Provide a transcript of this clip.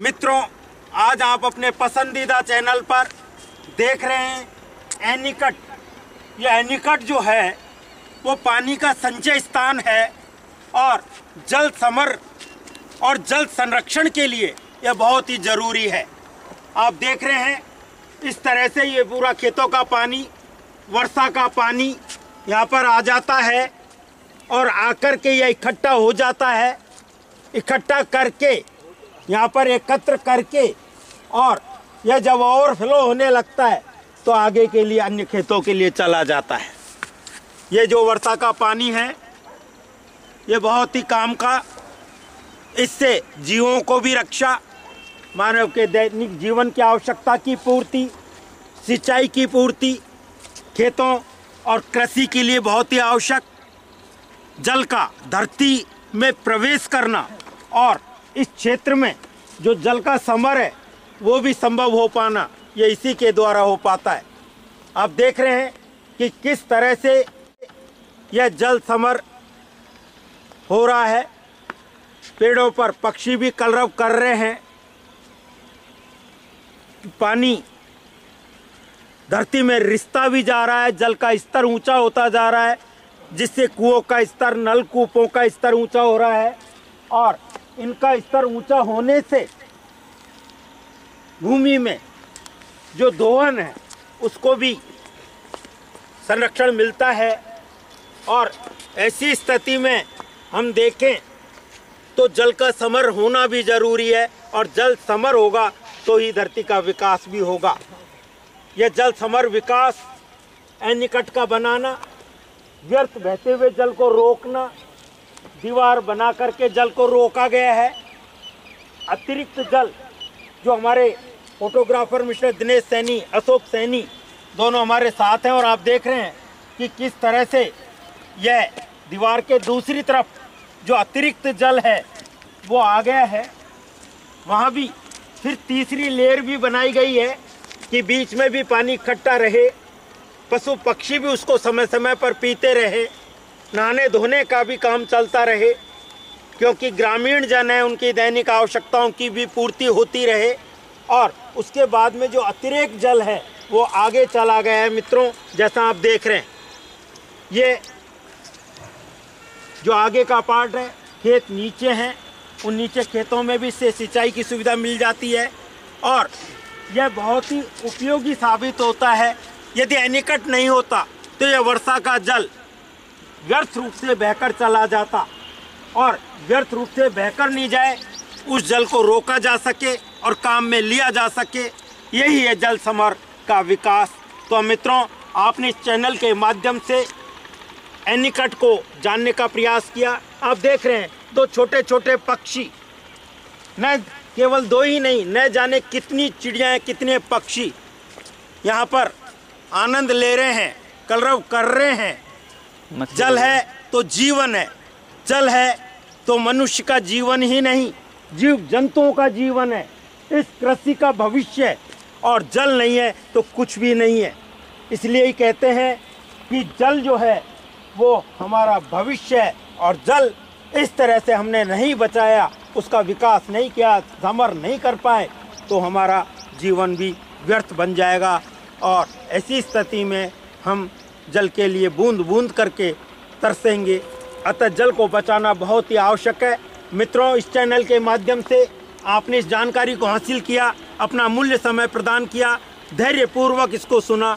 मित्रों, आज आप अपने पसंदीदा चैनल पर देख रहे हैं एनिकट। ये एनिकट जो है, वो पानी का संचय स्थान है और जल समर और जल संरक्षण के लिए यह बहुत ही ज़रूरी है। आप देख रहे हैं, इस तरह से ये पूरा खेतों का पानी, वर्षा का पानी यहाँ पर आ जाता है और आकर के यह इकट्ठा हो जाता है। इकट्ठा करके यहाँ पर एकत्र करके और यह जब ओवरफ्लो होने लगता है तो आगे के लिए, अन्य खेतों के लिए चला जाता है। ये जो वर्षा का पानी है, ये बहुत ही काम का, इससे जीवों को भी रक्षा, मानव के दैनिक जीवन की आवश्यकता की पूर्ति, सिंचाई की पूर्ति, खेतों और कृषि के लिए बहुत ही आवश्यक, जल का धरती में प्रवेश करना और इस क्षेत्र में जो जल का समर है, वो भी संभव हो पाना, ये इसी के द्वारा हो पाता है। आप देख रहे हैं कि किस तरह से यह जल समर हो रहा है। पेड़ों पर पक्षी भी कलरव कर रहे हैं। पानी धरती में रिश्ता भी जा रहा है, जल का स्तर ऊँचा होता जा रहा है, जिससे कुओं का स्तर, नलकूपों का स्तर ऊँचा हो रहा है। और इनका स्तर ऊँचा होने से भूमि में जो दोहन है, उसको भी संरक्षण मिलता है और ऐसी स्थिति में हम देखें तो जल का समर होना भी ज़रूरी है और जल समर होगा तो ही धरती का विकास भी होगा। यह जल समर विकास एनिकट का बनाना, व्यर्थ बहते हुए जल को रोकना दीवार बना करके जल को रोका गया है। अतिरिक्त जल जो हमारे फोटोग्राफर मिस्टर दिनेश सैनी, अशोक सैनी दोनों हमारे साथ हैं और आप देख रहे हैं कि किस तरह से यह दीवार के दूसरी तरफ़ जो अतिरिक्त जल है, वो आ गया है। वहाँ भी फिर तीसरी लेयर भी बनाई गई है कि बीच में भी पानी इकट्ठा रहे, पशु पक्षी भी उसको समय समय पर पीते रहे। नहाने धोने का भी काम चलता रहे, क्योंकि ग्रामीण जन है, उनकी दैनिक आवश्यकताओं की भी पूर्ति होती रहे, और उसके बाद में जो अतिरिक्त जल है, वो आगे चला गया है मित्रों, जैसा आप देख रहे हैं। ये जो आगे का पार्ट है, खेत नीचे हैं, उन नीचे खेतों में भी इससे सिंचाई की सुविधा मिल जाती है, और यह बहुत ही उपयोगी साबित होता है। यदि एनिकट नहीं होता तो यह वर्षा का जल व्यर्थ रूप से बहकर चला जाता और व्यर्थ रूप से बहकर नहीं जाए, उस जल को रोका जा सके और काम में लिया जा सके। यही है जल समर का विकास। तो मित्रों, आपने इस चैनल के माध्यम से एनिकट को जानने का प्रयास किया। आप देख रहे हैं, दो छोटे छोटे पक्षी। न केवल दो ही नहीं, न जाने कितनी चिड़ियाँ कितने पक्षी। यहाँ पर आनंद ले रहे हैं, कलरव कर रहे हैं। जल है तो जीवन है जल है तो मनुष्य का जीवन ही नहीं जीव जंतुओं का जीवन है इस कृषि का भविष्य है और जल नहीं है तो कुछ भी नहीं है। इसलिए ही कहते हैं कि जल जो है वो हमारा भविष्य है और जल इस तरह से हमने नहीं बचाया उसका विकास नहीं किया समर नहीं कर पाए तो हमारा जीवन भी व्यर्थ बन जाएगा और ऐसी स्थिति में हम जल के लिए बूंद बूंद करके तरसेंगे। अतः जल को बचाना बहुत ही आवश्यक है। मित्रों, इस चैनल के माध्यम से आपने इस जानकारी को हासिल किया, अपना मूल्य समय प्रदान किया। धैर्यपूर्वक इसको सुना।